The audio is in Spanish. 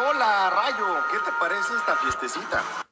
Hola, Rayo, ¿qué te parece esta fiestecita?